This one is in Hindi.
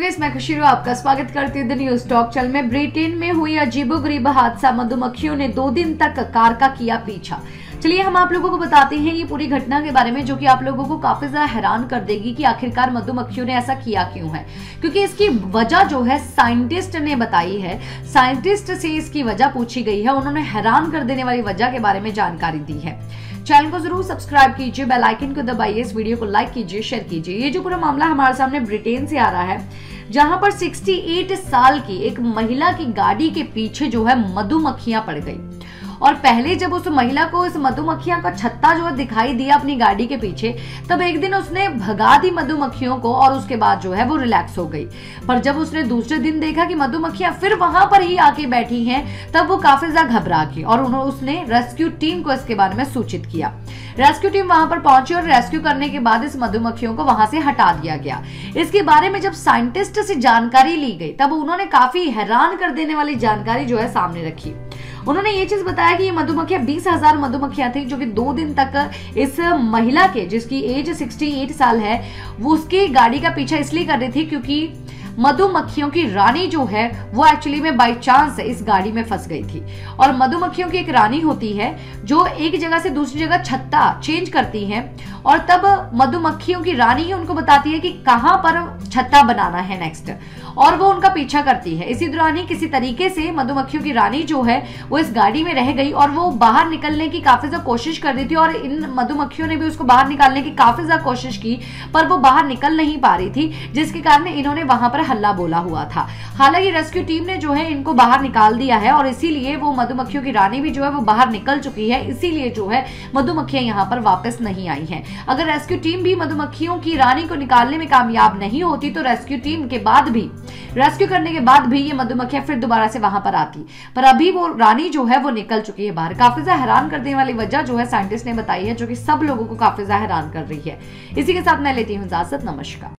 गाइस मैं खुशी हूँ आपका स्वागत करती हूँ न्यूज़ टॉक चल में। ब्रिटेन में हुई अजीबोगरीब हादसा। मधुमक्खियों ने दो दिन तक कार का किया पीछा। चलिए, हम आप लोगों को बताते हैं ये पूरी घटना के बारे में, जो कि आप लोगों को काफ़ी ज़्यादा हैरान कर देगी कि आखिरकार मधुमक्खियों ने ऐसा किया क्यों है। क्योंकि इसकी वजह जो है, साइंटिस्ट ने बताई है। साइंटिस्ट से इसकी वजह पूछी गई है। उन्होंने हैरान कर देने वाली वजह के बारे में जानकारी दी है। चैनल को ज़रूर सब्सक्राइब कीजिए, बेल आइकन को दबाइए, इस वीडियो को लाइक कीजिए, शेयर कीजिए। ये जो पूरा मामला हमारे सामने ब्रिटेन से आ रहा है जहाँ पर 68 साल की एक महिला की गाड़ी के पीछे जो है मधुमक्खियाँ पड़ गई। और पहले जब उस महिला को इस मधुमक्खियाँ का छत्ता जो है दिखाई दिया अपनी गाड़ी के पीछे, तब एक दिन उसने भगा दी मधुमक्खियों को और उसके बाद जो है वो रिलैक्स हो गई। पर जब उसने दूसरे दिन देखा कि मधुमक्खियाँ फिर वहाँ पर ही आके बैठी हैं, तब वो काफ़ी ज़्यादा घबरा गई और उसने रेस्क्यू टीम को इसके बारे में सूचित किया। रेस्क्यू टीम वहाँ पर पहुँची और रेस्क्यू करने के बाद इस मधुमक्खियों को वहाँ से हटा दिया गया। इसके बारे में जब साइंटिस्ट से जानकारी ली गई, तब उन्होंने काफ़ी हैरान कर देने वाली जानकारी जो है सामने रखी। उन्होंने ये चीज़ बताया कि ये मधुमक्खियाँ, बीस हज़ार मधुमक्खियाँ थी, जो कि दो दिन तक इस महिला के, जिसकी एज 68 साल है, वो उसकी गाड़ी का पीछा इसलिए कर रही थी क्योंकि मधुमक्खियों की रानी जो है, वो एक्चुअली में बाई चांस इस गाड़ी में फंस गई थी। और मधुमक्खियों की एक रानी होती है, जो एक जगह से दूसरी जगह छत्ता चेंज करती है, और तब मधुमक्खियों की रानी ही उनको बताती है कि कहाँ पर छत्ता बनाना है नेक्स्ट और वो उनका पीछा करती है। इसी दौरान ही किसी तरीके से मधुमक्खियों की रानी जो है, वो इस गाड़ी में रह गई और वो बाहर निकलने की काफ़ी ज़्यादा कोशिश कर रही थी और इन मधुमक्खियों ने भी उसको बाहर निकालने की काफ़ी ज़्यादा कोशिश की, पर वो बाहर निकल नहीं पा रही थी, जिसके कारण इन्होंने वहाँ पर हल्ला बोला हुआ था। हालाँकि रेस्क्यू टीम ने जो है इनको बाहर निकाल दिया है और इसीलिए वो मधुमक्खियों की रानी भी जो है वो बाहर निकल चुकी है। इसीलिए जो है मधुमक्खियाँ यहाँ पर वापस नहीं आई हैं। अगर रेस्क्यू टीम भी मधुमक्खियों की रानी को निकालने में कामयाब नहीं होती तो रेस्क्यू टीम के बाद भी, रेस्क्यू करने के बाद भी ये मधुमक्खियाँ फिर दोबारा से वहाँ पर आती। पर अभी वो रानी जो है वो निकल चुकी है बाहर। काफ़ी ज़्यादा हैरान कर देने वाली वजह जो है साइंटिस्ट ने बताई है, जो कि सब लोगों को काफ़ी ज़्यादा हैरान कर रही है। इसी के साथ मैं लेती हूँ इजाज़त। नमस्कार।